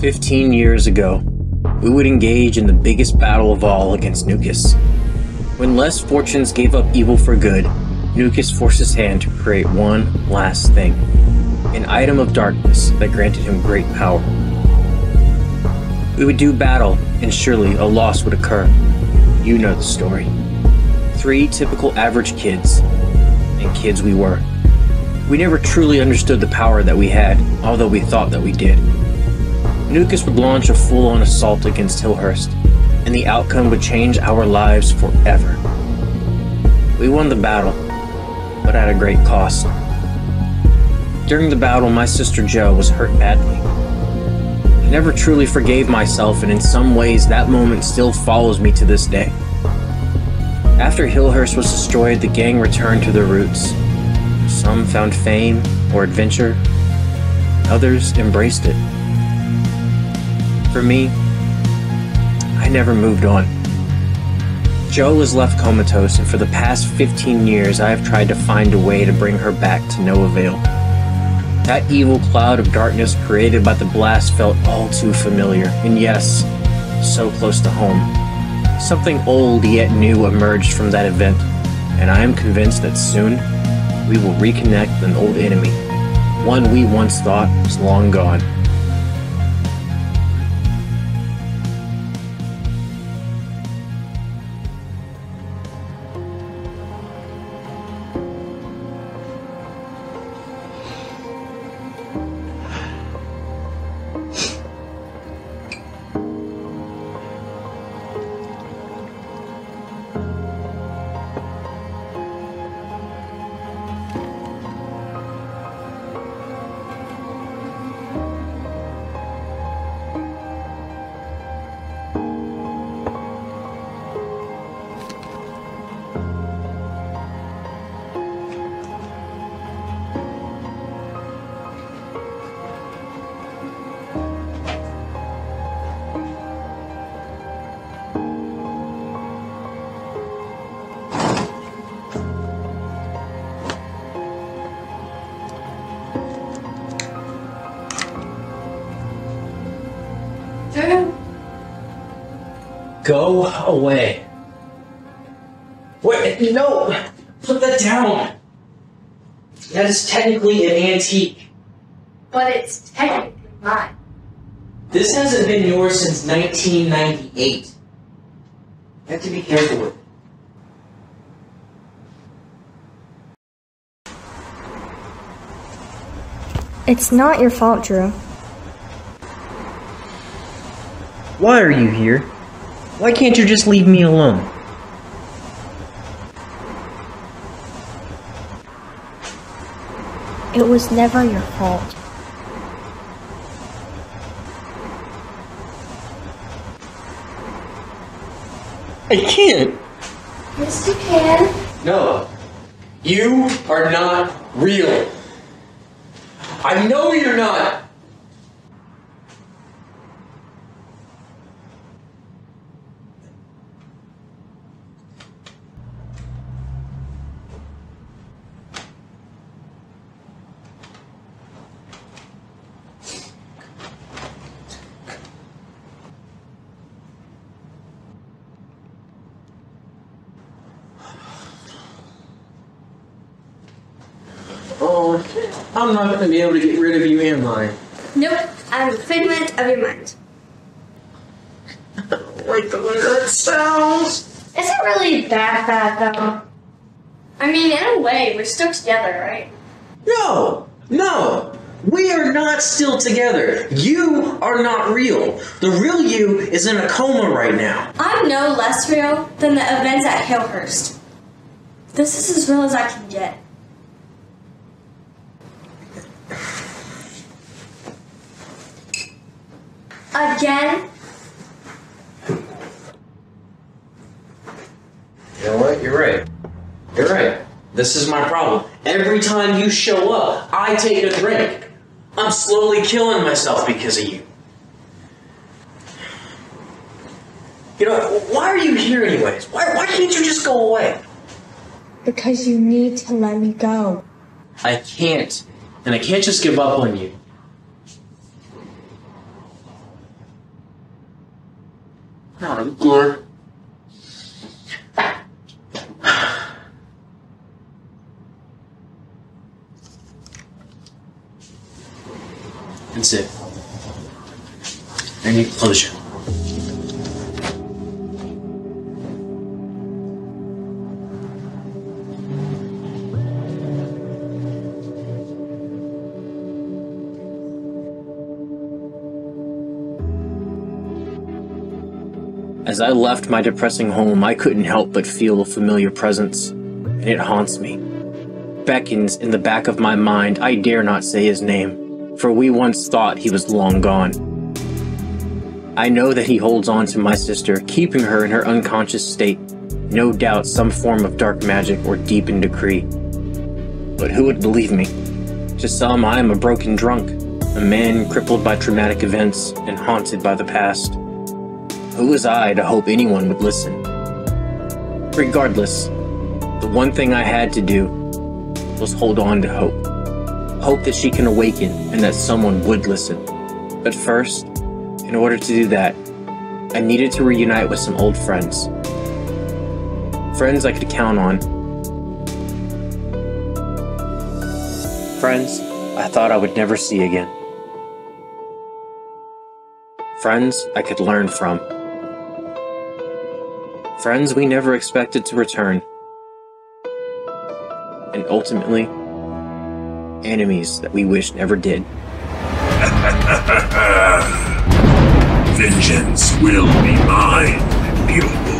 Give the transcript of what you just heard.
Fifteen years ago, we would engage in the biggest battle of all against Nukus. When less fortunes gave up evil for good, Nukus forced his hand to create one last thing an item of darkness that granted him great power. We would do battle, and surely a loss would occur. You know the story. Three typical average kids, and kids we were. We never truly understood the power that we had, although we thought that we did. Nukus would launch a full on assault against Hillhurst, and the outcome would change our lives forever. We won the battle, but at a great cost. During the battle, my sister Jo was hurt badly. I never truly forgave myself, and in some ways, that moment still follows me to this day. After Hillhurst was destroyed, the gang returned to their roots. Some found fame or adventure, others embraced it. For me, I never moved on. Jo was left comatose, and for the past 15 years, I have tried to find a way to bring her back to no avail. That evil cloud of darkness created by the blast felt all too familiar, and yes, so close to home. Something old yet new emerged from that event, and I am convinced that soon we will reconnect an old enemy, one we once thought was long gone. Go away. Wait, no! Put that down! That is technically an antique. But it's technically mine. This hasn't been yours since 1998. You have to be careful with it. It's not your fault, Drew. Why are you here? Why can't you just leave me alone? It was never your fault. I can't! Yes, you can. No, you are not real. I know you're not. I'm not going to be able to get rid of you, am I? Nope, I'm a figment of your mind. Like the way that sounds. Is it really that bad, though? I mean, in a way, we're still together, right? No, no. We are not still together. You are not real. The real you is in a coma right now. I'm no less real than the events at Hillhurst. This is as real as I can get. Again? You know what? You're right. You're right. This is my problem. Every time you show up, I take a drink. I'm slowly killing myself because of you. You know, why are you here anyways? Why, why can't you just go away? Because you need to let me go. I can't. And I can't just give up on you. Good. That's it. I need closure. As I left my depressing home, I couldn't help but feel a familiar presence, and it haunts me. Beckons in the back of my mind, I dare not say his name, for we once thought he was long gone. I know that he holds on to my sister, keeping her in her unconscious state, no doubt some form of dark magic or deepened decree. But who would believe me? To some, I am a broken drunk, a man crippled by traumatic events and haunted by the past. Who was I to hope anyone would listen? Regardless, the one thing I had to do was hold on to hope. Hope that she can awaken and that someone would listen. But first, in order to do that, I needed to reunite with some old friends. Friends I could count on. Friends I thought I would never see again. Friends I could learn from. Friends we never expected to return. And ultimately, enemies that we wish never did. Vengeance will be mine, Beetleborgs.